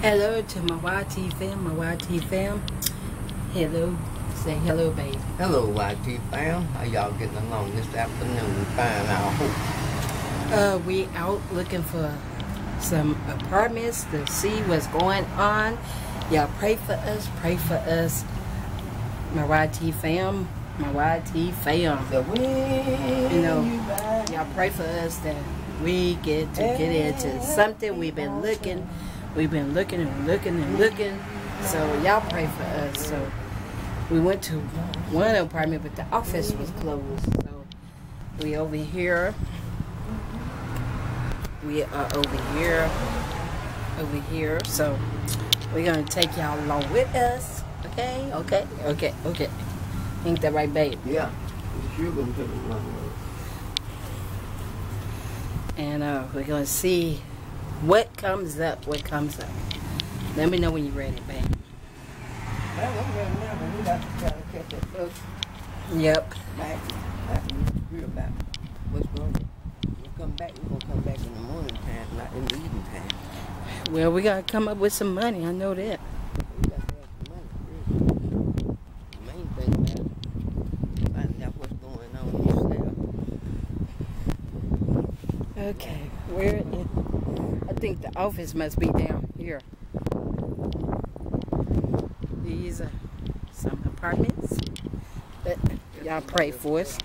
Hello to my YT fam, my YT fam. Hello. Say hello, baby. Hello, YT fam. How y'all getting along this afternoon? Fine, I hope. Uh, we out looking for some apartments to see what's going on. Y'all pray for us, pray for us. My YT fam, my YT fam. You know, Y'all pray for us that we get to get into something. We've been looking, we've been looking and looking and looking. So y'all pray for us. So we went to one apartment, but the office was closed. So we over here. We are over here, over here. So we're gonna take y'all along with us. Okay, okay, okay, okay. Ain't that right, babe? Yeah, you sure gonna take a run with and uh, we're gonna see what comes up. What comes up. Let me know when you're ready, babe. Well, ready now, but we got to try to catch that Yep. back. Hear about what's going on. We'll come back. We're gonna come back in the morning time, not in the evening time. Well, we gotta come up with some money. I know that. Got to going. Okay. Where? Is, I think the office must be down here. These are some apartments. But y'all pray for us,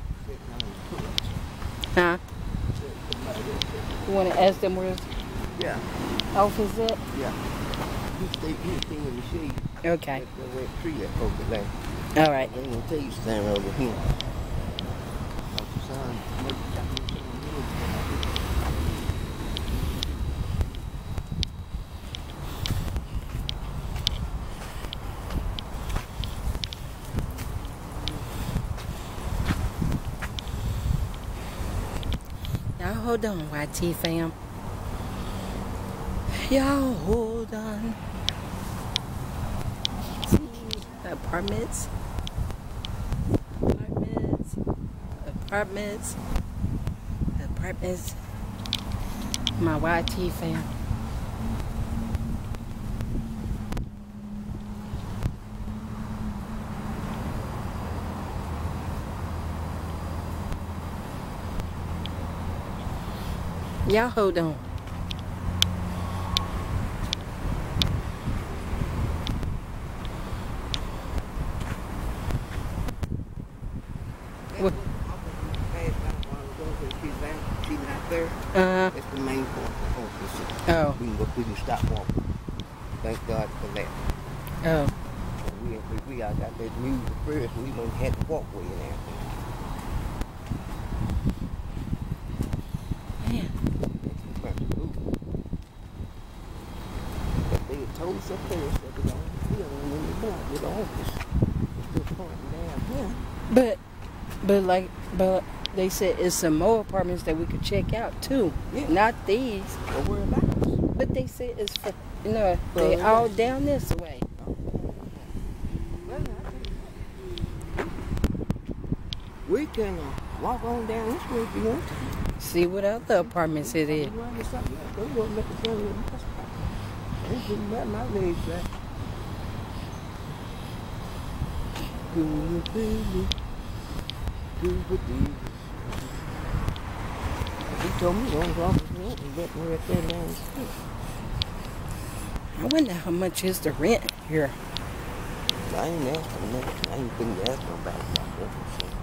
huh? You wanna ask them where Yeah, office is at? yeah. You stay, you stay in the shade. Okay. Red tree that. All right. They gonna tell you stand over here. Like the sun, maybe got me some wood. Y'all hold on, YT fam. Y'all hold on. Apartments. Apartments. Apartments. Apartments. My YT fam. Y'all hold on. What? She's not there. Uh, That's the main point of the office. oh, We can go, we can stop walking. Thank God for that. oh. We, if we all got that music first, we don't have to walk way and everything. Man, But they had told us up there that we don't in the block with the office. It's pointing down here. but, but like, but they said it's some more apartments that we could check out too. Yeah. Not these, But whereabouts? but they said it's for, you know, they all down this way. Well, I think We can uh, walk on down this way if you want to. See what other apartments it is. My legs back. He told me go off and me right there. I wonder how much is the rent here. I ain't asking nothing. I ain't been asking nobody about that.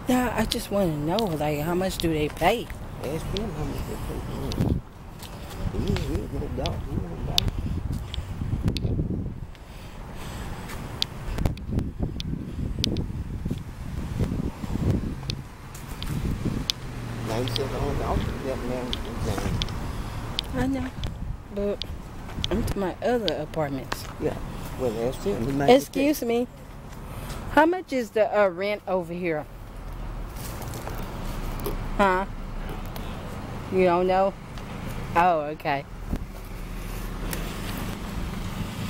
Yeah, I just want to know, like, how much do they pay? ask him how much they pay. He ain't gonna dog. He ain't about it. Now he said on the office that man was saying, I know, but I'm to my other apartments. yeah. Well, ask him. He Excuse me. How much is the uh, rent over here? Huh? You don't know? Oh, okay.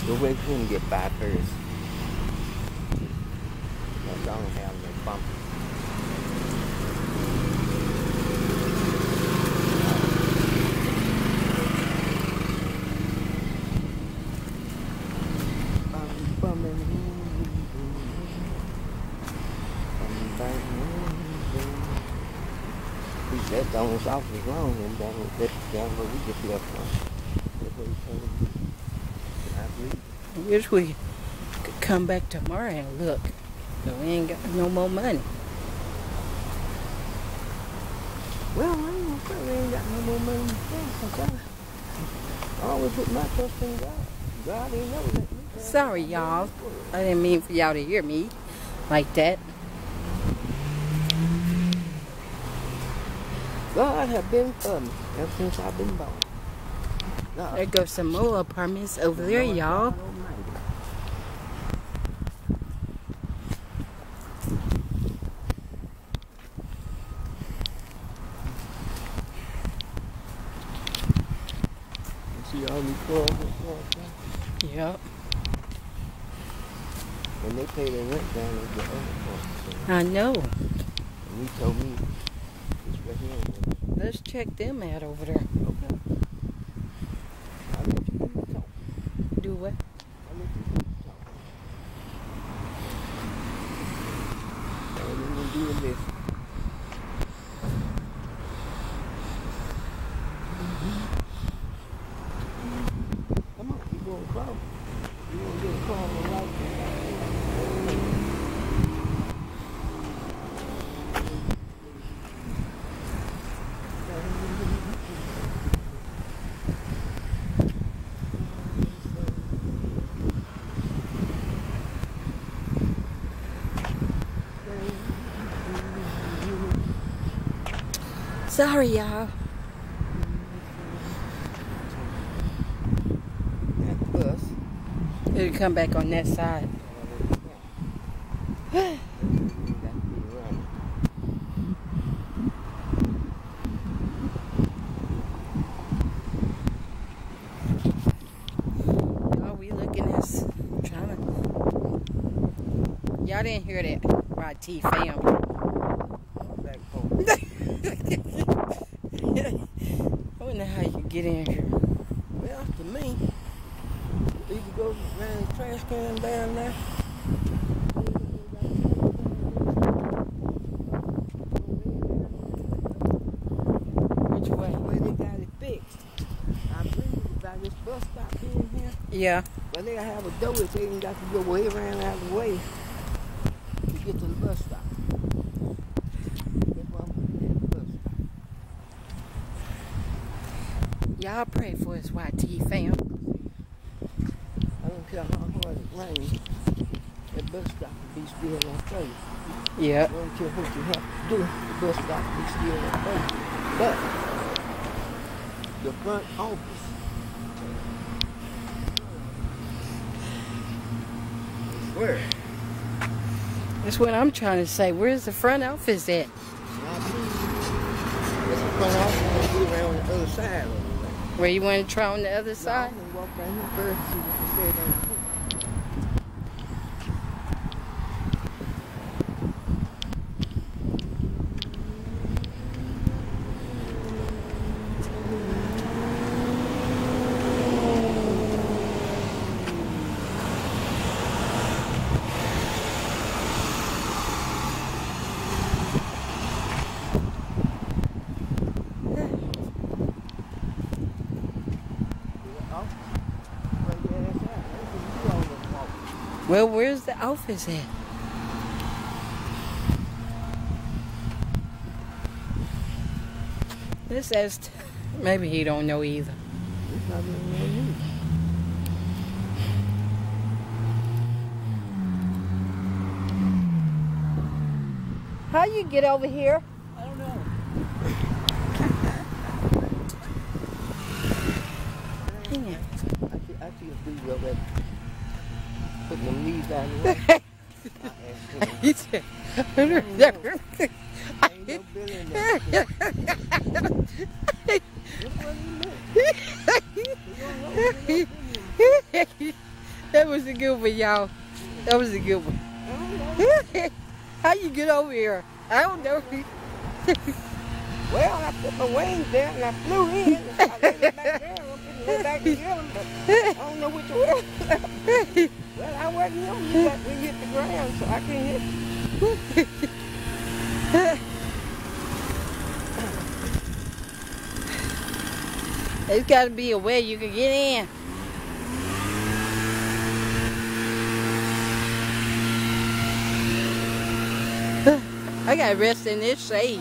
Go wait for him to get by first. That's all I have no bump. That's the only office wrong him down that's down where we just left from. That's telling. I wish we could come back tomorrow and look. But we ain't got no more money. Well, I ain't gonna say we ain't got no more money to spend, I always put my trust in God. God ain't never let me. Sorry, y'all. I didn't mean for y'all to hear me like that. God have been for me ever since I've been born. God. There goes some more apartments over there, y'all. God Almighty. You see all these cars and Yep. and they pay their rent down at the other. I know. and he told me this right here. Let's check them out over there. Okay. I'll let you talking. Do what? I'll let you keep talking. All you gonna do. Come on, you gonna crawl. You gonna get a call on the right. Sorry, y'all. It'll come back on that side. Y'all, didn't hear that. YT fam. I wonder how you get in here. Well, to me, could go around the trash can down there. Which way? Where they got it fixed. I believe by this bus stop being here, Yeah. but they have a door that they ain't got to go way around out of the way to get to the bus stop. That's why I'm putting at the bus stop. Y'all pray for us, YT fam. I don't care how hard it rains, that bus stop will be still on. Yep. I don't care what you have to do, the bus stop be still on place. But the front office where? That's what I'm trying to say. Where's the front office at? I believe it's the front office and be around the other side of it. Where you want to try on the other side? I'm gonna walk right here first and see what they say down here. Well, where's the office at? This asked. Maybe he don't know either. How you get over here? I don't know. I see, I see there putting them leaves the way. I He said, no Billy in there. There. that was a good one, y'all. That was a good one. How you get over here? I don't know. Well, I put my wings down and I flew in. I laid it back there. I don't know which way. I wasn't on you, but we hit the ground, so I can hit. There's got to be a way you can get in. I got to rest in this shade.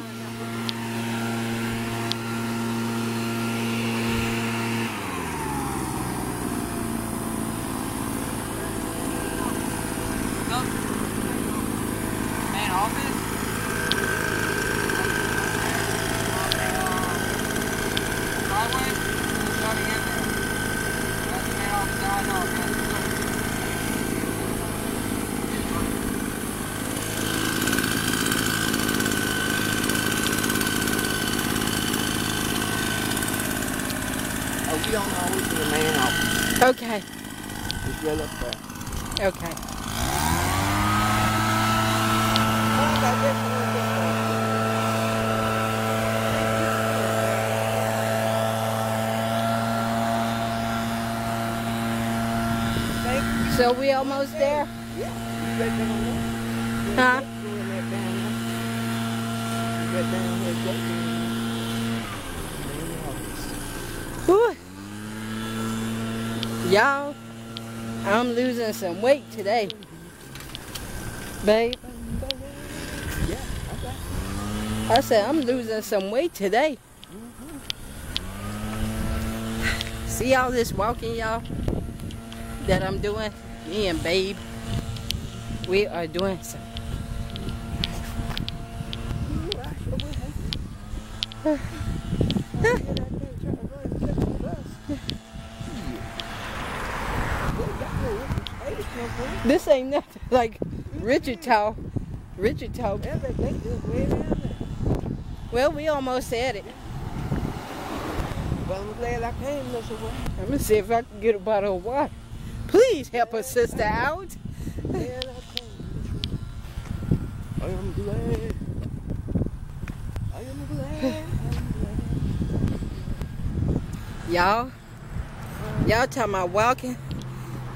You. So we almost there? Huh? Whew. Y'all, I'm losing some weight today. Babe, Yeah, okay. I said I'm losing some weight today. See all this walking, y'all, that I'm doing? Me and Babe, we are doing some. You right, so we'll help you. Get out there and try to run and catch the bus. Shit. They got no space no more. This ain't nothing like Richard Town. Richard Town. Yeah, they, they just way down there. Well, we almost had it. Well, I'm glad I came this way. I'm gonna see if I can get a bottle of water. Please help a sister out. Glad I came. I am glad. I am glad. I am glad. Y'all, y'all talking about walking?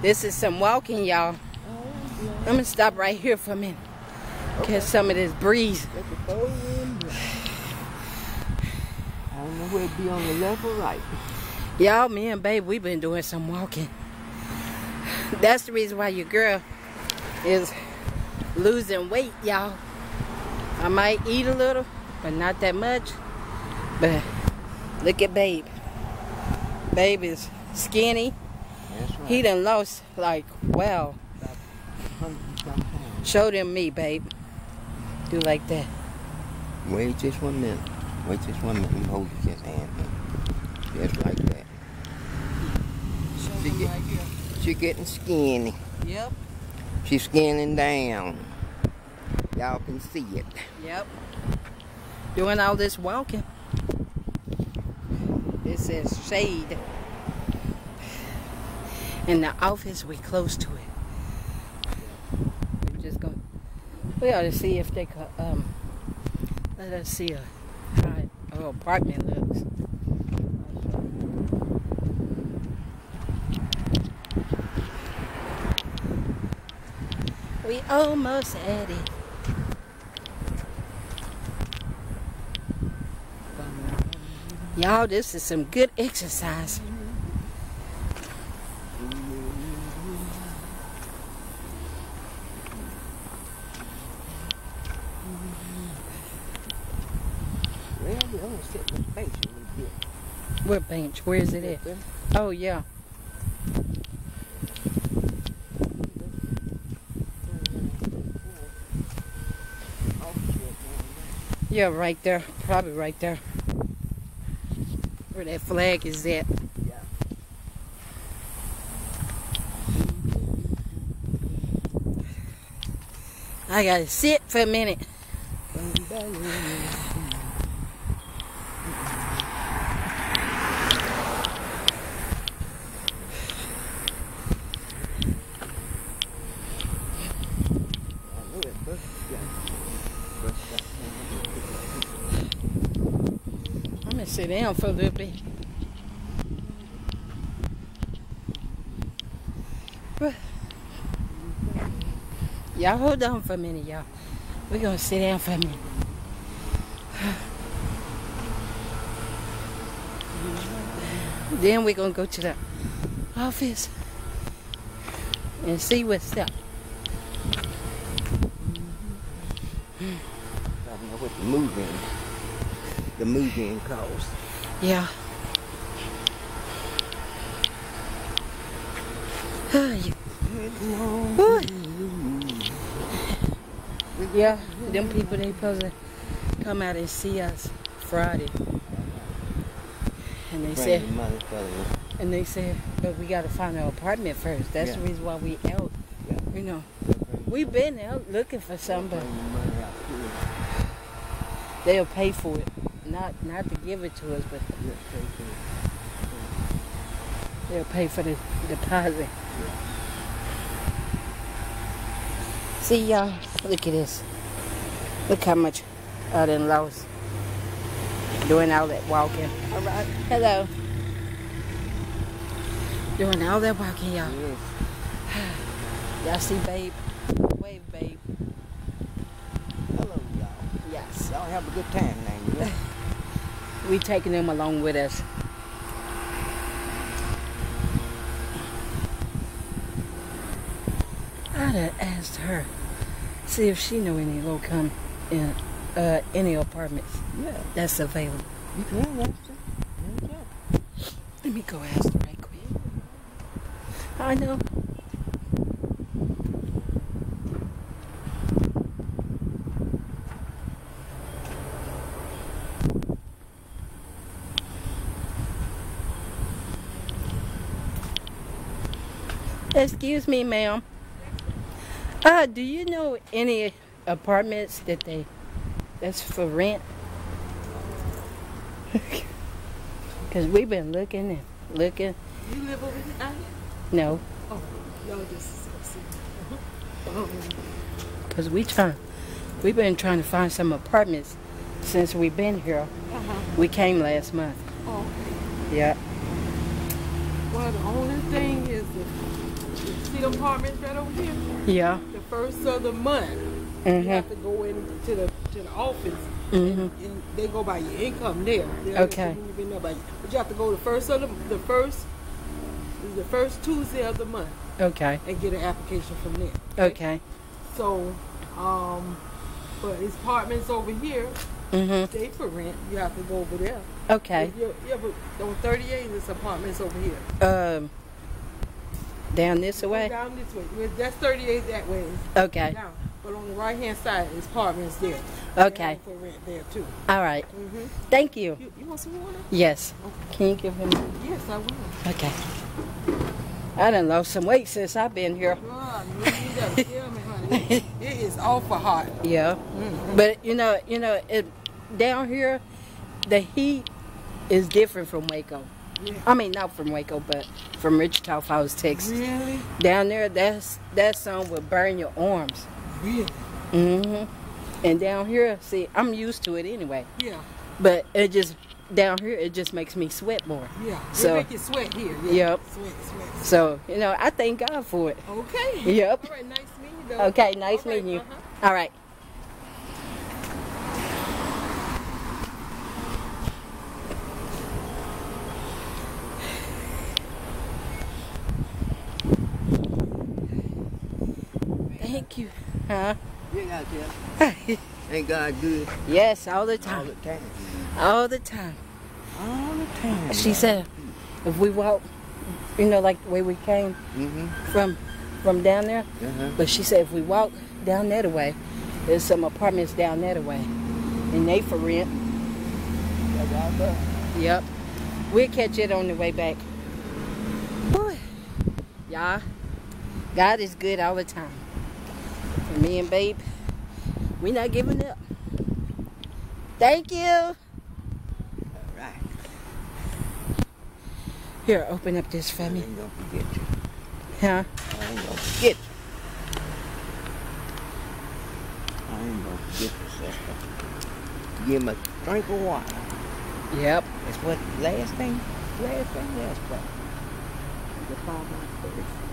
This is some walking, y'all. I'm gonna stop right here for a minute. Catch some of this breeze. Let the bow wind blow. I don't know where it be on the left or right. Y'all, me and babe, we've been doing some walking. That's the reason why your girl is losing weight, y'all. I might eat a little, but not that much. But look at babe. Babe is skinny. Right. He done lost like, wow. Hundred and some pounds. Show them me, babe. Do like that. Wait just one minute. Wait just one minute. You hold his hand. Just like that. Show She get- right. She getting skinny. Yep, She's skinning down. Y'all can see it. yep. Doing all this walking. It says shade. In the office, we close to it. We're just going. We ought to see if they could. Um, let us see a, how our apartment looks. We almost had it. Y'all, this is some good exercise. Well, we only sit in the bench and we get. What bench? Where is it at? Oh, yeah. Yeah, right there. Probably right there. Where that flag is at. Yeah. I gotta sit for a minute. A little bit. But- Y'all hold on for a minute, y'all. We're gonna sit down for a minute. Then we're gonna go to the office and see what's up. I don't know what the moving, the moving cost. Yeah. Ah, you- Yeah, them people they supposed to come out and see us Friday. And they said Bring the money for the- and they said, but we gotta find an apartment first. That's the reason why we out. Yeah. You know. We've been out looking for somebody. Bring the money out here. They'll pay for it. Not not to give it to us, but Yeah, pay for it. they'll pay for the deposit. See y'all, look at this. Look how much I done lost. Doing all that walking. All right. Hello. Doing all that walking, y'all. Yes. Y'all see babe? Wave babe. Hello, y'all. Yes. Y'all have a good time yeah? We taking them along with us. I'd have asked her, see if she know any low come in uh, any apartments Yeah. that's available. You can ask her. Let me go ask her right quick. I know. Excuse me, ma'am. Uh, do you know any apartments that they that's for rent? Cause we've been looking and looking. You live over here? No, Oh, y'all just see. Oh, cause we trying. We've been trying to find some apartments since we've been here. uh-huh. We came last month. Oh, Yeah. well, the only thing is the, the see the apartments right over here. Yeah. The first of the month, you Mhm. have to go into the to the office, Mhm. and they go by your income there. They Okay. even by you. But you have to go the first of the the first the first Tuesday of the month Okay. and get an application from there. Okay. So, um, but these apartments over here, mm -hmm. they for rent. You have to go over there. Okay. Yeah, but on 38 is apartments over here. Um. Down this way. Down this way. That's 38 that way. Okay. Down. But on the right hand side is apartments there. Okay. For rent there too. All right. hmm Thank you. You, you want some water? Yes. Can you give him? Yes, I will. Okay. I done lost some weight since I've been here. God, you need to tell me, honey. It is awful hot. Yeah. Mhm. But you know, you know, it down here, the heat is different from Waco. Yeah. I mean, not from Waco, but from Wichita Falls, Texas. Really? Down there, that's that sun will burn your arms. Really? hmm And down here, see, I'm used to it anyway. Yeah. But it just down here, it just makes me sweat more. Yeah. So- they make you sweat here. Yeah. Yep. Sweat, sweat. So you know, I thank God for it. Okay. Yep. All right. Nice meeting you. Though. Okay, nice All right, meeting you. uh-huh. All right. Thank you. Huh? You out there. Ain't God good yes, all the all time. the time? All the time. All the time. She said, if we walk, you know, like the way we came Mm-hmm. from from down there. Uh-huh. But she said if we walk down that way, there's some apartments down that way, and they for rent. Yep. We'll catch it on the way back. Y'all, God is good all the time. And me and Babe, we not giving up. Thank you. Right. Here, open up this for I me. ain't gonna forget you. Huh? I ain't gonna forget you. I ain't gonna forget you, sister. Give him a drink of water. Yep. That's what last thing, last thing, last part. The father first.